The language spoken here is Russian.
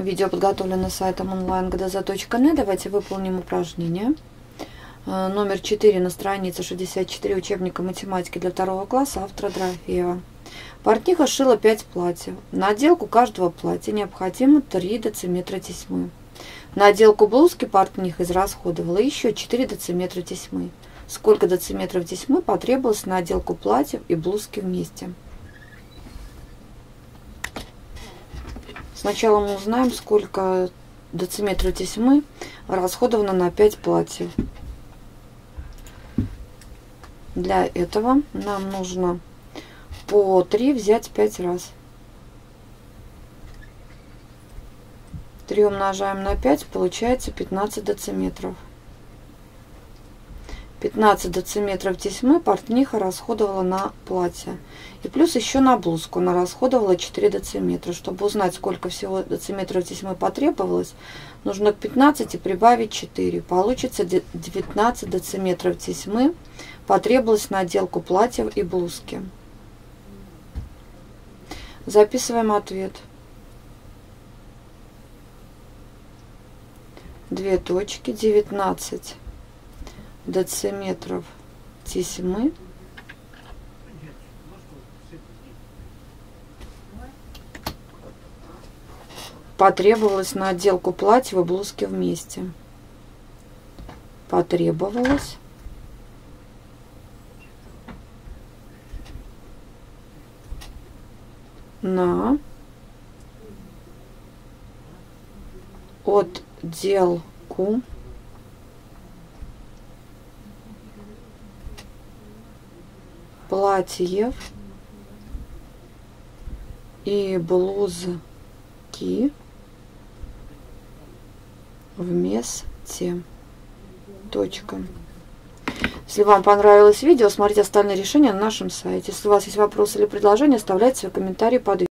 Видео подготовлено сайтом онлайн-гдз.нет. Давайте выполним упражнение. Э, номер 4 на странице 64 учебника математики для второго класса автора Дорофеева. Портниха шила 5 платьев. На отделку каждого платья необходимо 3 дециметра тесьмы. На отделку блузки портниха израсходовала еще 4 дециметра тесьмы. Сколько дециметров тесьмы потребовалось на отделку платьев и блузки вместе? Сначала мы узнаем, сколько дециметров тесьмы расходовано на 5 платьев. Для этого нам нужно по 3 взять 5 раз. 3 умножаем на 5, получается 15 дециметров. 15 дециметров тесьмы портниха расходовала на платье. И плюс еще на блузку она расходовала 4 дециметра. Чтобы узнать, сколько всего дециметров тесьмы потребовалось, нужно к 15 прибавить 4. Получится 19 дециметров тесьмы потребовалось на отделку платьев и блузки. Записываем ответ. Две точки, 19 дециметров тесьмы. Потребовалось на отделку платья и блузки вместе. Потребовалось. На. Отделку платьев и блузки вместе. Точка. Если вам понравилось видео, смотрите остальные решения на нашем сайте. Если у вас есть вопросы или предложения, оставляйте свои комментарии под видео.